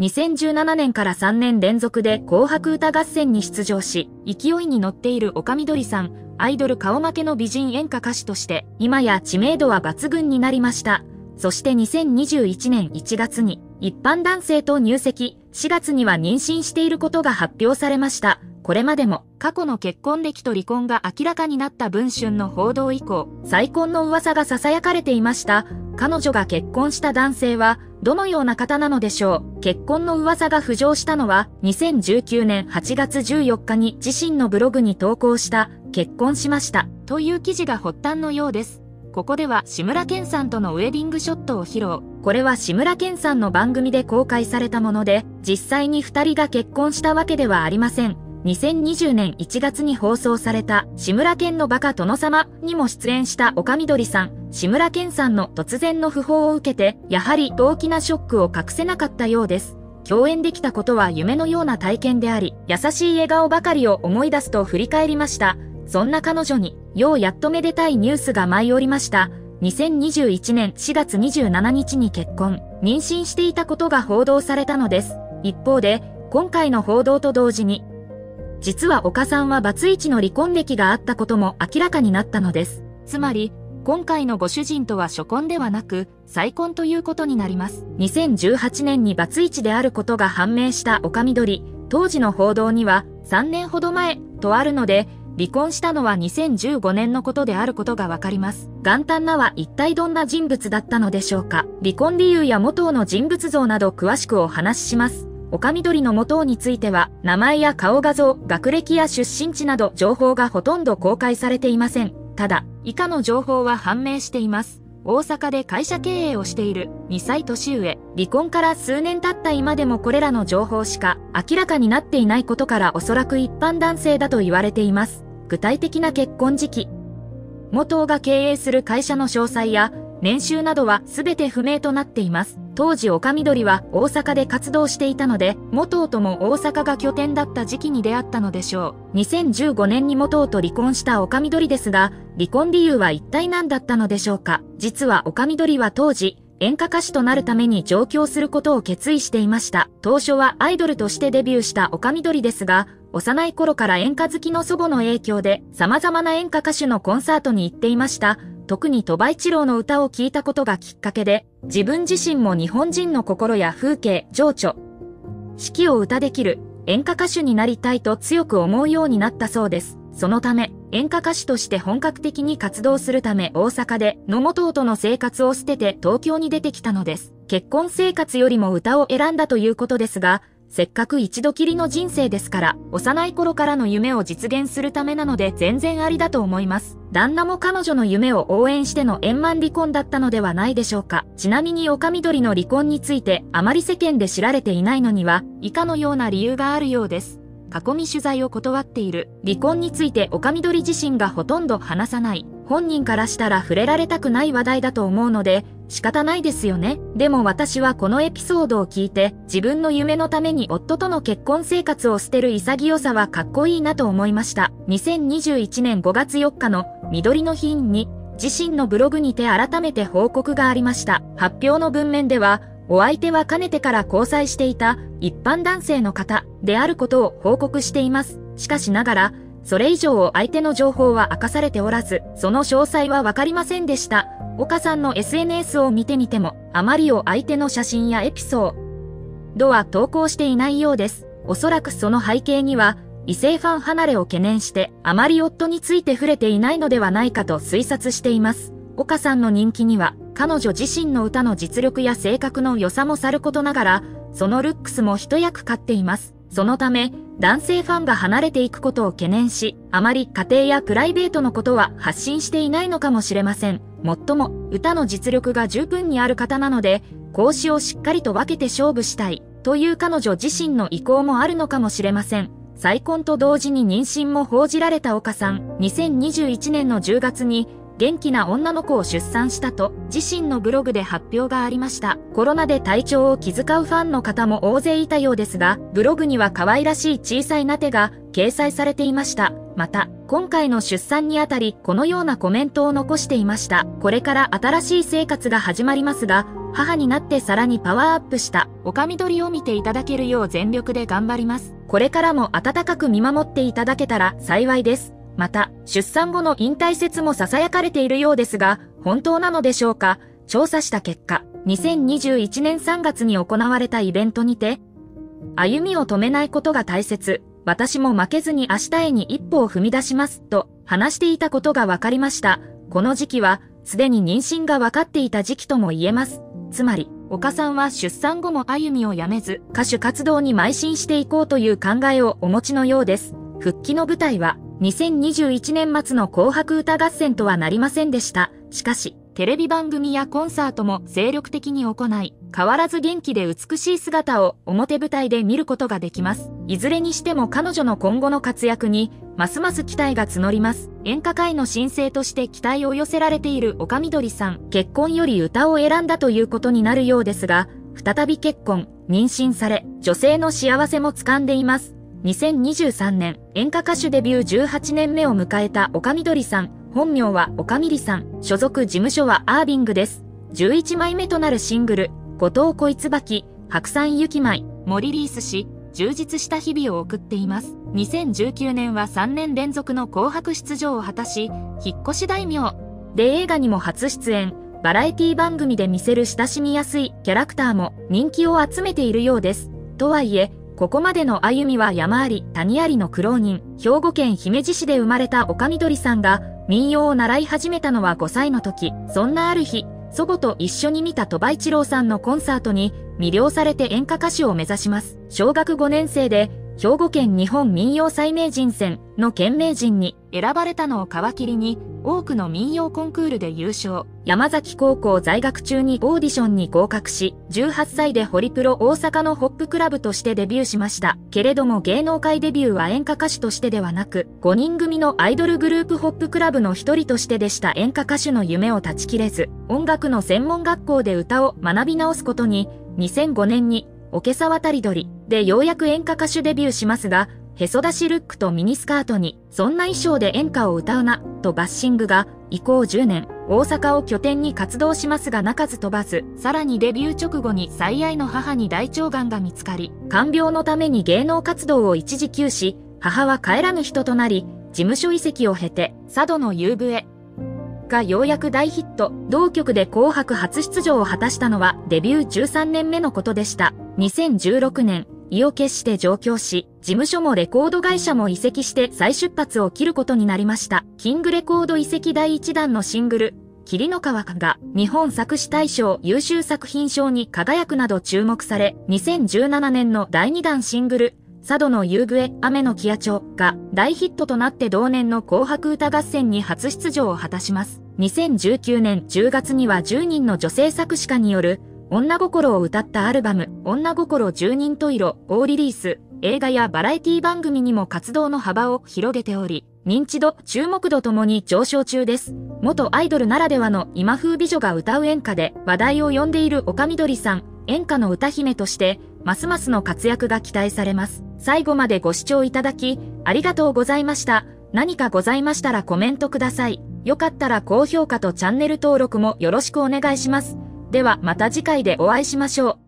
2017年から3年連続で紅白歌合戦に出場し、勢いに乗っている岡みどりさん、アイドル顔負けの美人演歌歌手として、今や知名度は抜群になりました。そして2021年1月に、一般男性と入籍、4月には妊娠していることが発表されました。これまでも過去の結婚歴と離婚が明らかになった文春の報道以降、再婚の噂が囁かれていました。彼女が結婚した男性はどのような方なのでしょう結婚の噂が浮上したのは2019年8月14日に自身のブログに投稿した結婚しましたという記事が発端のようです。ここでは志村けんさんとのウェディングショットを披露。これは志村けんさんの番組で公開されたもので、実際に二人が結婚したわけではありません。2020年1月に放送された志村けんのバカ殿様にも出演した岡みどりさん、志村けんさんの突然の訃報を受けて、やはり大きなショックを隠せなかったようです。共演できたことは夢のような体験であり、優しい笑顔ばかりを思い出すと振り返りました。そんな彼女に、ようやっとめでたいニュースが舞い降りました。2021年4月27日に結婚、妊娠していたことが報道されたのです。一方で、今回の報道と同時に、実は岡さんはバツイチの離婚歴があったことも明らかになったのです。つまり、今回のご主人とは初婚ではなく、再婚ということになります。2018年にバツイチであることが判明した岡みどり、当時の報道には3年ほど前とあるので、離婚したのは2015年のことであることがわかります。元旦那は一体どんな人物だったのでしょうか。離婚理由や元の人物像など詳しくお話しします。岡緑の元については、名前や顔画像、学歴や出身地など情報がほとんど公開されていません。ただ、以下の情報は判明しています。大阪で会社経営をしている2歳年上、離婚から数年経った今でもこれらの情報しか明らかになっていないことからおそらく一般男性だと言われています。具体的な結婚時期。元が経営する会社の詳細や年収などは全て不明となっています。当時岡緑は大阪で活動していたので、元夫も大阪が拠点だった時期に出会ったのでしょう。2015年に元夫と離婚した岡緑ですが、離婚理由は一体何だったのでしょうか。実は岡緑は当時、演歌歌手となるために上京することを決意していました。当初はアイドルとしてデビューした岡緑ですが、幼い頃から演歌好きの祖母の影響で様々な演歌歌手のコンサートに行っていました。特に鳥羽一郎の歌を聴いたことがきっかけで、自分自身も日本人の心や風景、情緒、四季を歌できる演歌歌手になりたいと強く思うようになったそうです。そのため、演歌歌手として本格的に活動するため大阪で野本との生活を捨てて東京に出てきたのです。結婚生活よりも歌を選んだということですが、せっかく一度きりの人生ですから、幼い頃からの夢を実現するためなので全然ありだと思います。旦那も彼女の夢を応援しての円満離婚だったのではないでしょうか。ちなみに岡緑の離婚についてあまり世間で知られていないのには、以下のような理由があるようです。囲み取材を断っている。離婚について岡緑自身がほとんど話さない。本人からしたら触れられたくない話題だと思うので、仕方ないですよね。でも私はこのエピソードを聞いて、自分の夢のために夫との結婚生活を捨てる潔さはかっこいいなと思いました。2021年5月4日の緑の日に、自身のブログにて改めて報告がありました。発表の文面では、お相手はかねてから交際していた一般男性の方であることを報告しています。しかしながら、それ以上相手の情報は明かされておらず、その詳細はわかりませんでした。岡さんの SNS を見てみても、あまりを相手の写真やエピソードは投稿していないようです。おそらくその背景には、異性ファン離れを懸念して、あまり夫について触れていないのではないかと推察しています。岡さんの人気には、彼女自身の歌の実力や性格の良さもさることながら、そのルックスも一役買っています。そのため、男性ファンが離れていくことを懸念し、あまり家庭やプライベートのことは発信していないのかもしれません。もっとも、歌の実力が十分にある方なので、講師をしっかりと分けて勝負したい、という彼女自身の意向もあるのかもしれません。再婚と同時に妊娠も報じられた岡さん、2021年の10月に元気な女の子を出産したと自身のブログで発表がありました。コロナで体調を気遣うファンの方も大勢いたようですが、ブログには可愛らしい小さいな手が掲載されていました。また、今回の出産にあたりこのようなコメントを残していました。これから新しい生活が始まりますが、母になってさらにパワーアップした、おかみどりを見ていただけるよう全力で頑張ります。これからも温かく見守っていただけたら幸いです。また、出産後の引退説も囁かれているようですが、本当なのでしょうか？調査した結果、2021年3月に行われたイベントにて、歩みを止めないことが大切、私も負けずに明日へに一歩を踏み出します、と話していたことが分かりました。この時期は、すでに妊娠が分かっていた時期とも言えます。つまり、岡さんは出産後も歩みをやめず、歌手活動に邁進していこうという考えをお持ちのようです。復帰の舞台は、2021年末の紅白歌合戦とはなりませんでした。しかし、テレビ番組やコンサートも精力的に行い、変わらず元気で美しい姿を表舞台で見ることができます。いずれにしても彼女の今後の活躍に、ますます期待が募ります。演歌界の新星として期待を寄せられている岡みどりさん、結婚より歌を選んだということになるようですが、再び結婚、妊娠され、女性の幸せも掴んでいます。2023年、演歌歌手デビュー18年目を迎えた岡みどりさん、本名は岡みりさん、所属事務所はアービングです。11枚目となるシングル、後藤恋椿、白山雪舞もリリースし、充実した日々を送っています。2019年は3年連続の紅白出場を果たし、引っ越し大名。で映画にも初出演、バラエティ番組で見せる親しみやすいキャラクターも人気を集めているようです。とはいえ、ここまでの歩みは山あり谷ありの苦労人、兵庫県姫路市で生まれた岡みどりさんが民謡を習い始めたのは5歳の時、そんなある日、祖母と一緒に見た鳥羽一郎さんのコンサートに魅了されて演歌歌手を目指します。小学5年生で兵庫県日本民謡最名人選の県名人に選ばれたのを皮切りに多くの民謡コンクールで優勝。山崎高校在学中にオーディションに合格し、18歳でホリプロ大阪のホップクラブとしてデビューしました。けれども芸能界デビューは演歌歌手としてではなく、5人組のアイドルグループホップクラブの一人としてでした演歌歌手の夢を断ち切れず、音楽の専門学校で歌を学び直すことに、2005年におけさ渡り鳥でようやく演歌歌手デビューしますが、へそ出しルックとミニスカートに、そんな衣装で演歌を歌うな、とバッシングが、以降10年、大阪を拠点に活動しますが鳴かず飛ばず、さらにデビュー直後に最愛の母に大腸がんが見つかり、看病のために芸能活動を一時休止、母は帰らぬ人となり、事務所移籍を経て、佐渡の夕笛、がようやく大ヒット、同局で紅白初出場を果たしたのはデビュー13年目のことでした。2016年、意を決して上京し、事務所もレコード会社も移籍して再出発を切ることになりました。キングレコード移籍第1弾のシングル、霧の川が日本作詞大賞優秀作品賞に輝くなど注目され、2017年の第2弾シングル、佐渡の夕暮れ、雨の木屋町が大ヒットとなって同年の紅白歌合戦に初出場を果たします。2019年10月には10人の女性作詞家による女心を歌ったアルバム、女心十人十色をリリース、映画やバラエティ番組にも活動の幅を広げており、認知度、注目度ともに上昇中です。元アイドルならではの今風美女が歌う演歌で話題を呼んでいる岡みどりさん、演歌の歌姫として、ますますの活躍が期待されます。最後までご視聴いただき、ありがとうございました。何かございましたらコメントください。よかったら高評価とチャンネル登録もよろしくお願いします。ではまた次回でお会いしましょう。